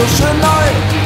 so schön neu.